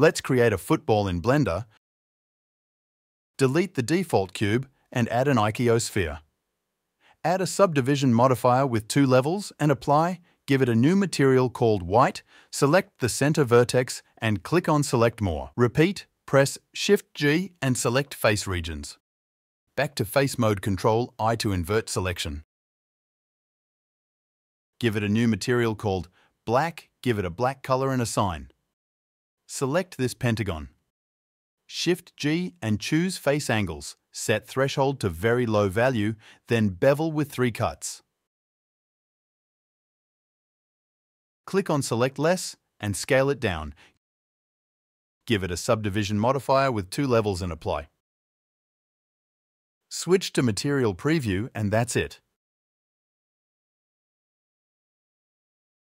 Let's create a football in Blender. Delete the default cube and add an icosphere. Add a subdivision modifier with two levels and apply, give it a new material called white, select the center vertex and click on Select More. Repeat, press Shift-G and select Face Regions. Back to Face Mode Control I to invert selection. Give it a new material called Black, give it a black color and assign. sign. Select this pentagon. Shift-G and choose face angles. Set threshold to very low value, then bevel with three cuts. Click on Select Less and scale it down. Give it a subdivision modifier with two levels and apply. Switch to Material Preview and that's it.